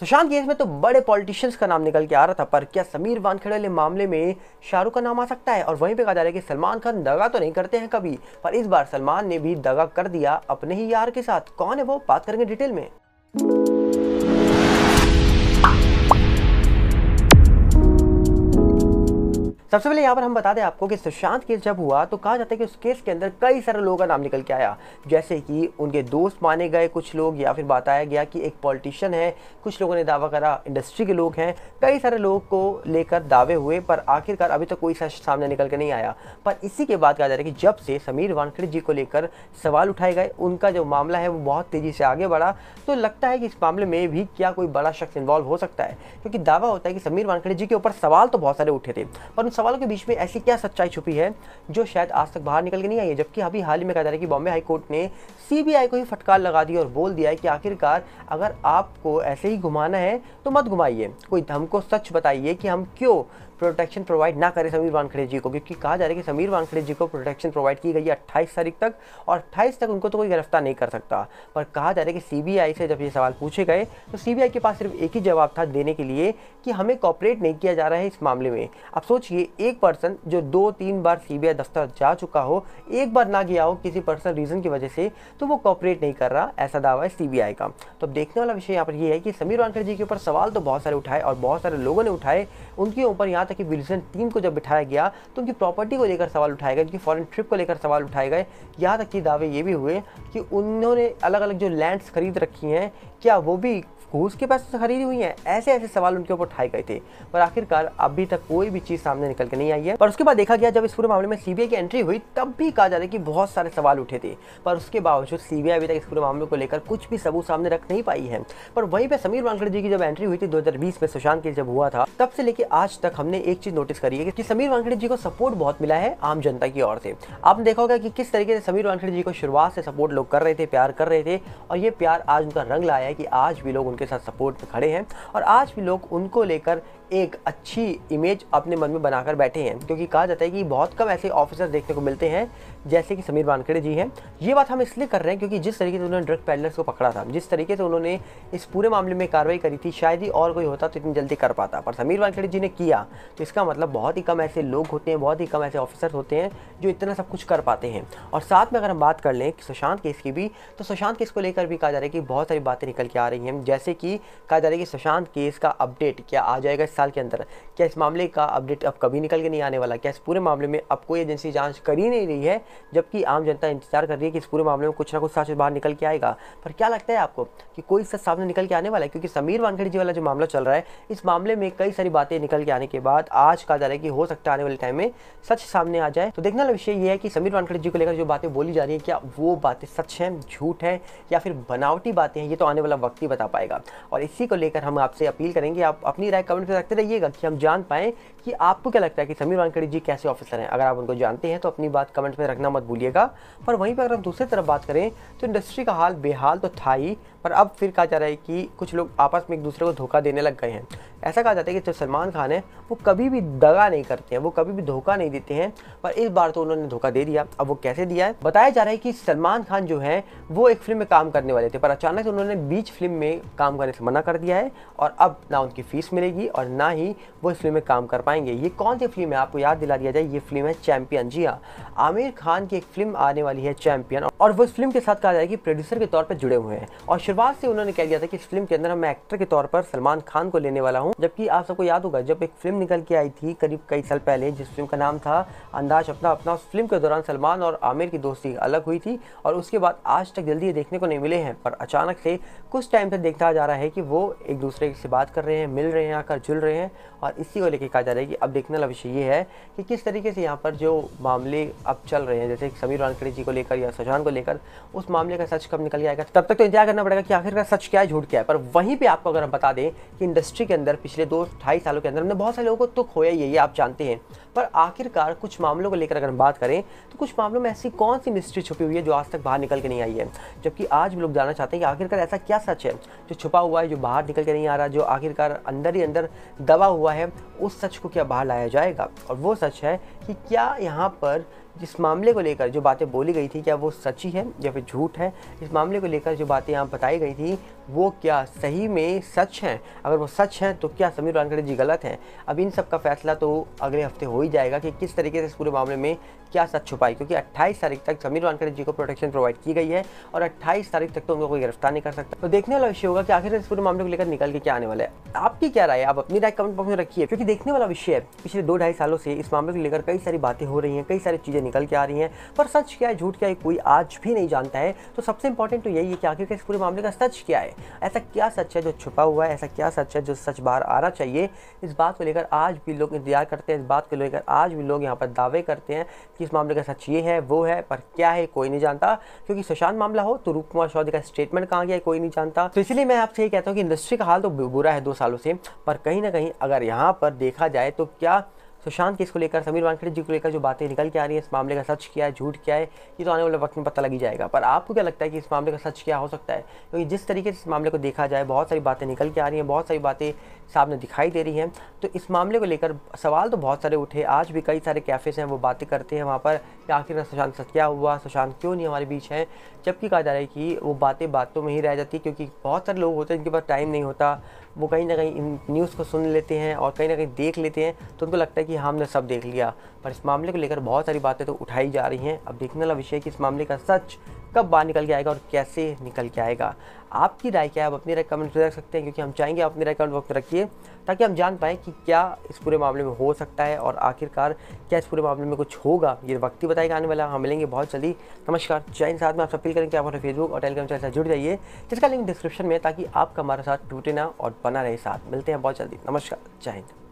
Sushant case में तो बड़े पॉलिटिशियंस का नाम निकल के आ रहा था, पर क्या समीर वानखेड़े मामले में शाहरुख का नाम आ सकता है? और वहीं पे कहा जा रहा है कि सलमान खान दगा तो नहीं करते हैं कभी, पर इस बार सलमान ने भी दगा कर दिया अपने ही यार के साथ। कौन है वो? बात करेंगे डिटेल में। सबसे पहले यहाँ पर हम बता दें आपको कि सुशांत केस जब हुआ तो कहा जाता है कि उस केस के अंदर कई सारे लोगों का नाम निकल के आया। जैसे कि उनके दोस्त माने गए कुछ लोग या फिर बताया गया कि एक पॉलिटिशियन है, कुछ लोगों ने दावा करा, इंडस्ट्री के लोग हैं, कई सारे लोगों को लेकर दावे हुए, पर आखिरकार अभी तक तो कोई सच सामने निकल के नहीं आया। पर इसी के बाद कहा जा रहा है कि जब से समीर वानखेड़े जी को लेकर सवाल उठाए गए, उनका जो मामला है वो बहुत तेज़ी से आगे बढ़ा तो लगता है कि इस मामले में भी क्या कोई बड़ा शख्स इन्वॉल्व हो सकता है? क्योंकि दावा होता है कि समीर वानखेड़े जी के ऊपर सवाल तो बहुत सारे उठे थे, पर उन सवालों के बीच में ऐसी क्या सच्चाई छुपी है जो शायद आज तक बाहर निकल के नहीं आई है? जबकि अभी हाल ही में कहा जा रहा है कि बॉम्बे हाईकोर्ट ने सीबीआई को ही फटकार लगा दी और बोल दिया है कि आखिरकार अगर आपको ऐसे ही घुमाना है तो मत घुमाइए। कोई हमको सच बताइए कि हम क्यों प्रोटेक्शन प्रोवाइड ना करें समीर वानखड़े जी को, क्योंकि कहा जा रहा है कि समीर वानखड़े जी को प्रोटेक्शन प्रोवाइड की गई है अट्ठाईस तारीख तक और अट्ठाईस तक उनको तो कोई गिरफ़्तार नहीं कर सकता। पर कहा जा रहा है कि सीबीआई से जब ये सवाल पूछे गए तो सीबीआई के पास सिर्फ़ एक ही जवाब था देने के लिए कि हमें कॉपरेट नहीं किया जा रहा है इस मामले में। अब सोचिए, एक पर्सन जो दो तीन बार सीबीआई दफ्तर जा चुका हो, एक बार ना गया हो किसी पर्सनल रीजन की वजह से तो वो कॉपरेट नहीं कर रहा, ऐसा दावा है सीबीआई का। तो अब देखने वाला विषय यहाँ पर ये है कि समीर वानखड़े जी के ऊपर सवाल तो बहुत सारे उठाए और बहुत सारे लोगों ने उठाए, उनके ऊपर यहाँ तक कि विल्सन टीम को जब बिठाया गया तो उनकी प्रॉपर्टी को लेकर सवाल उठाए गए, उनकी फॉरन ट्रिप को लेकर सवाल उठाए गए। यहाँ तक कि दावे ये भी हुए कि उन्होंने अलग अलग जो लैंड्स खरीद रखी हैं क्या वो भी घूस के पैसे खरीदी हुई हैं? ऐसे ऐसे सवाल उनके ऊपर उठाए गए थे। पर आखिरकार अभी तक कोई भी चीज़ सामने निकल के नहीं आई है। पर उसके बाद देखा गया, जब इस पूरे मामले में सीबीआई की एंट्री हुई, तब भी कहा जा रहा है कि बहुत सारे सवाल उठे थे। पर उसके बावजूद सीबीआई अभी तक इस पूरे मामले को लेकर कुछ भी सबूत सामने रख नहीं पाई है। पर वहीं पर समीर वानखड़े जी की जब एंट्री हुई थी दो हज़ार बीस में, सुशांत केस जब हुआ था, तब से लेकर आज तक हमने एक चीज़ नोटिस करी है कि समीर वानखड़े जी को सपोर्ट बहुत मिला है आम जनता की ओर से। आपने देखा होगा कि किस तरीके से समीर वानखड़े जी को शुरुआत से सपोर्ट लोग कर रहे थे, प्यार कर रहे थे, और ये प्यार आज उनका रंग लाया है कि आज भी लोग उनके साथ सपोर्ट में खड़े हैं और आज भी लोग उनको लेकर एक अच्छी इमेज अपने मन में बनाकर बैठे हैं। क्योंकि कहा जाता है कि बहुत कम ऐसे ऑफिसर देखने को मिलते हैं, जैसे कि समीर वानखेड़े जी हैं। ये बात हम इसलिए कर रहे हैं क्योंकि जिस तरीके से उन्होंने ड्रग पैडलर्स को पकड़ा था, जिस तरीके से उन्होंने इस पूरे मामले में कार्रवाई करी थी, शायद ही और कोई होता तो इतनी जल्दी कर पाता। पर समीर वानखेड़े जी ने किया तो इसका मतलब बहुत ही कम ऐसे लोग होते हैं, बहुत ही कम ऐसे ऑफिसर होते हैं, जो इतना सब कुछ कर पाते हैं। और साथ में अगर हम बात कर लें सुशांत केस की भी तो सुशांत केस को लेकर भी कहा जा रहा है कि बहुत सारी बातें निकल के आ रही हैं। जैसे कि कहा जा रहा है कि सुशांत केस का अपडेट क्या आ जाएगा साल के अंदर, क्या इस मामले का अपडेट अब कभी निकल के नहीं आने वाला? क्या इस पूरे मामले में अब कोई एजेंसी जाँच कर ही नहीं रही है, जबकि आम जनता इंतज़ार कर रही है कि इस पूरे मामले में कुछ ना कुछ सच बाहर निकल के आएगा? पर क्या लगता है आपको कि कोई सच सामने निकल के आने वाला है? क्योंकि समीर वानखेड़ी जी वाला जो मामला चल रहा है, इस मामले में कई सारी बातें निकल के आने के बाद आज कहा जा रहा है कि हो सकता है आने वाले टाइम में सच सामने आ जाए। तो देखने वाला विषय ये है कि समीर वानखेड़ी जी को लेकर जो बातें बोली जा रही है, क्या वो बातें सच हैं, झूठ है, या फिर बनावटी बातें हैं, ये तो आने वाला वक्त ही बता पाएगा। और इसी को लेकर हम आपसे अपील करेंगे, आप अपनी राय कमेंट में रखते रहिएगा कि हम जान पाएँ कि आपको क्या लगता है कि समीर वानखेड़े जी कैसे ऑफिसर हैं। अगर आप उनको जानते हैं तो अपनी बात कमेंट में रखना मत भूलिएगा। पर वहीं पर अगर हम दूसरी तरफ़ बात करें तो इंडस्ट्री का हाल बेहाल तो था ही, पर अब फिर कहा जा रहा है कि कुछ लोग आपस में एक दूसरे को धोखा देने लग गए हैं। ऐसा कहा जाता है कि जो सलमान खान है, वो कभी भी दगा नहीं करते हैं, वो कभी भी धोखा नहीं देते हैं, पर इस बार तो उन्होंने धोखा दे दिया। अब वो कैसे दिया है? बताया जा रहा है कि सलमान खान जो है, वो एक फ़िल्म में काम करने वाले थे, पर अचानक से उन्होंने बीच फ़िल्म में काम करने से मना कर दिया है, और अब ना उनकी फ़ीस मिलेगी और ना ही वो इस फ़िल्म में काम कर पाएँगे। ये कौन सी फ़िल्म है? आपको याद दिला दिया जाए, ये फ़िल्म है चैंपियन। जी हाँ आमिर खान की एक फ़िल्म आने वाली है चैंपियन, और वो इस फ़िल्म के साथ कहा जाए कि प्रोड्यूसर के तौर पर जुड़े हुए हैं, और शुरुआत से उन्होंने कह दिया था कि इस फ़िल्म के अंदर मैं एक्टर के तौर पर सलमान खान को लेने वाला हूँ जबकि आप सबको याद होगा, जब एक फ़िल्म निकल के आई थी करीब कई साल पहले, जिस फ़िल्म का नाम था अंदाज अपना अपना, उस फ़िल्म के दौरान सलमान और आमिर की दोस्ती अलग हुई थी और उसके बाद आज तक जल्दी ये देखने को नहीं मिले हैं, पर अचानक से कुछ टाइम से देखा जा रहा है कि वो एक दूसरे से बात कर रहे हैं, मिल रहे हैं, आकर जुल रहे हैं और इसी को लेकर कहा जा रहा है कि अब देखने वाला विषय ये है कि किस तरीके से यहाँ पर जो मामले अब चल रहे हैं, जैसे समीर वानखेड़े जी को लेकर या सुजान को लेकर, उस मामले का सच कब निकल जाएगा तब तक तो इंतज़ार करना पड़ेगा कि आखिर का सच क्या है, झूठ क्या है, पर वहीं पे आपको अगर हम बता दें कि इंडस्ट्री के अंदर पिछले दो ढाई सालों के अंदर हमने बहुत सारे लोगों को तो खोया ही है ये आप जानते हैं। पर आखिरकार कुछ मामलों को लेकर अगर हम बात करें तो कुछ मामलों में ऐसी कौन सी मिस्ट्री छुपी हुई है जो आज तक बाहर निकल के नहीं आई है? जबकि आज भी लोग जानना चाहते हैं कि आखिरकार ऐसा क्या सच है, जो छुपा हुआ है, जो बाहर निकल के नहीं आ रहा, जो आखिरकार अंदर ही अंदर दबा हुआ है, उस सच को क्या बाहर लाया जाएगा? और वो सच है कि क्या यहाँ पर जिस मामले को लेकर जो बातें बोली गई थी, क्या वो सच्ची है या फिर झूठ है? इस मामले को लेकर जो बातें यहाँ बताई गई थी, वो क्या सही में सच हैं? अगर वो सच हैं तो क्या समीर वानखेड़े जी गलत हैं? अब इन सब का फैसला तो अगले हफ़्ते हो ही जाएगा कि किस तरीके से इस पूरे मामले में क्या सच छुपाई। क्योंकि 28 तारीख तक समीर वानखेड़े जी को प्रोटेक्शन प्रोवाइड की गई है और 28 तारीख तक तो उनको कोई गिरफ़्तार नहीं कर सकता। तो देखने वाला विषय होगा कि आखिर इस पूरे मामले को लेकर निकल के क्या आने वाला है। आपकी क्या राय आप अपनी राय कमेंट बॉक्स में रखिए, क्योंकि देखने वाला विषय है। पिछले दो ढाई सालों से इस मामले को लेकर कई सारी बातें हो रही हैं, कई सारी चीज़ें निकल के आ रही हैं। पर सच क्या है, झूठ क्या है, कोई आज भी नहीं जानता है। तो सबसे इंपॉर्टेंट तो यही है कि आखिर इस पूरे मामले का सच क्या है। ऐसा क्या सच है जो छुपा हुआ है, ऐसा क्या सच है जो सच बाहर आना चाहिए। इस बात को लेकर आज भी लोग इंतज़ार करते हैं, इस बात को लेकर आज भी लोग यहाँ पर दावे करते हैं कि इस मामले का सच ये है, वो है, पर क्या है, कोई नहीं जानता। क्योंकि सुशांत मामला हो तो रूप कुमार चौधरी का स्टेटमेंट कहाँ गया कोई नहीं जानता। तो इसलिए मैं आपसे ये कहता हूँ कि इंडस्ट्री का हाल तो बुरा है दो सालों से। पर कहीं ना कहीं अगर यहाँ पर देखा जाए तो क्या सुशांत केस को लेकर, समीर वानखेड़े जी को लेकर जो बातें निकल के आ रही है, इस मामले का सच क्या है, झूठ क्या है, ये तो आने वाले वक्त में पता लगी जाएगा। पर आपको क्या लगता है कि इस मामले का सच क्या हो सकता है? क्योंकि जिस तरीके से इस मामले को देखा जाए, बहुत सारी बातें निकल के आ रही हैं, बहुत सारी बातें सामने दिखाई दे रही हैं। तो इस मामले को लेकर सवाल तो बहुत सारे उठे, आज भी कई सारे कैफ़ेज़ हैं, वो बातें करते हैं वहाँ पर, कि आखिर सुशांत सच क्या हुआ, सुशांत क्यों नहीं हमारे बीच है? जबकि कहा जा रहा है कि वो बातें बातों में ही रह जाती क्योंकि बहुत सारे लोग होते हैं जिनके पास टाइम नहीं होता वो कहीं ना कहीं इन न्यूज़ को सुन लेते हैं और कहीं ना कहीं देख लेते हैं तो उनको लगता है कि हमने सब देख लिया। पर इस मामले को लेकर बहुत सारी बातें तो उठाई जा रही हैं। अब देखने वाला विषय कि इस मामले का सच कब बाहर निकल के आएगा और कैसे निकल के आएगा? आपकी राय क्या है? आप अपनी राय कमेंट में रख सकते हैं, क्योंकि हम चाहेंगे आप अपनी राय कमेंट में रखिए, ताकि हम जान पाएँ कि क्या इस पूरे मामले में हो सकता है और आखिरकार क्या इस पूरे मामले में कुछ होगा। ये वक्त ही बताएगा आने वाला हम मिलेंगे बहुत जल्दी। नमस्कार। जय साथ में आप अपील करें कि आप हमारे फेसबुक और टेलीग्राम चैनल से जुड़ जाइए, जिसका लिंक डिस्क्रिप्शन में ताकि आपका हमारे साथ टूटे ना और बना रहे साथ। मिलते हैं बहुत जल्दी। नमस्कार। जय हिंद।